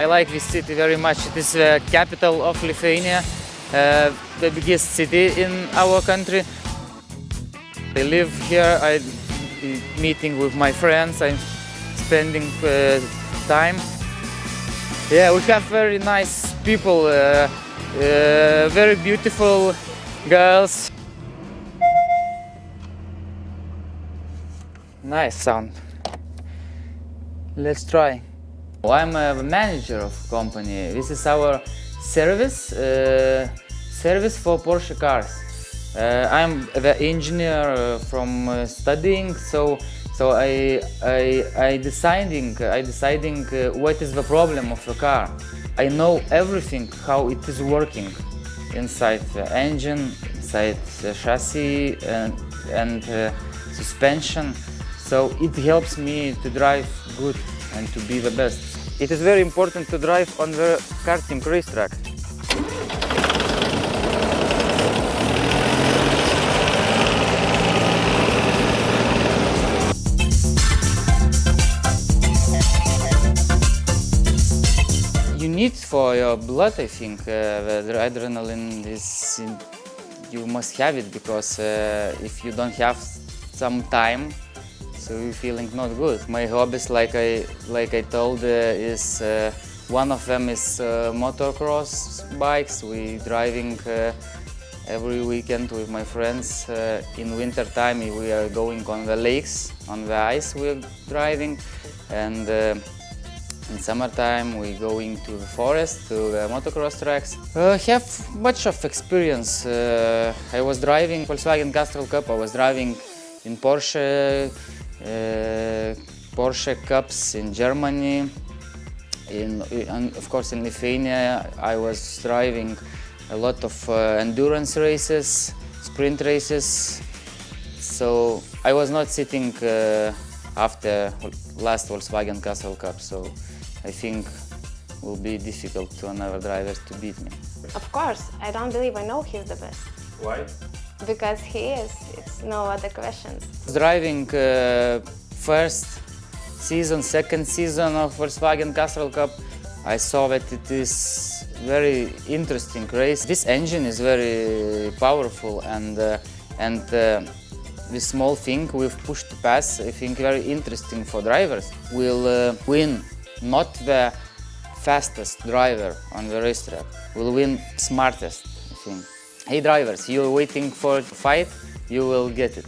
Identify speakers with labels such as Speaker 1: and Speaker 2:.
Speaker 1: I like this city very much. It is the capital of Lithuania, uh, the biggest city in our country. I live here, I'm meeting with my friends, I'm spending uh, time. Yeah, we have very nice people, uh, uh, very beautiful girls. Nice sound. Let's try. I'm a manager of company. This is our service, uh, service for Porsche cars. Uh, I'm the engineer uh, from uh, studying, so so I I I deciding I deciding uh, what is the problem of the car. I know everything how it is working inside the engine, inside the chassis and and uh, suspension. So it helps me to drive good and to be the best. It is very important to drive on the karting racetrack. You need for your blood, I think, uh, the adrenaline is you must have it because uh, if you don't have some time, so you're feeling not good. My hobbies, like I like I told, uh, is uh, one of them is uh, motocross bikes. We driving every weekend with my friends. Uh, in winter time, we are going on the lakes, on the ice. We're driving, and uh, in summertime we going to the forest, to the motocross tracks. Uh, have much of experience. Uh, I was driving Volkswagen Castrol Cup. I was driving in Porsche, Porsche Cups in Germany. In, and of course in Lithuania I was driving a lot of uh, endurance races, sprint races. So I was not sitting uh, after last Volkswagen Castrol Cup. So I think will be difficult to another driver to beat me.
Speaker 2: Of course, I don't believe I know he's the best.
Speaker 3: Why?
Speaker 2: Because he is. It's no other questions.
Speaker 1: Driving uh, first season, second season of Volkswagen Castrol Cup, I saw that it is very interesting race. This engine is very powerful and uh, and uh, this small thing with push to pass, I think very interesting for drivers. Will uh, win not the fastest driver on the racetrack, will win smartest, I think. Hey drivers, you're waiting for fight, you will get it.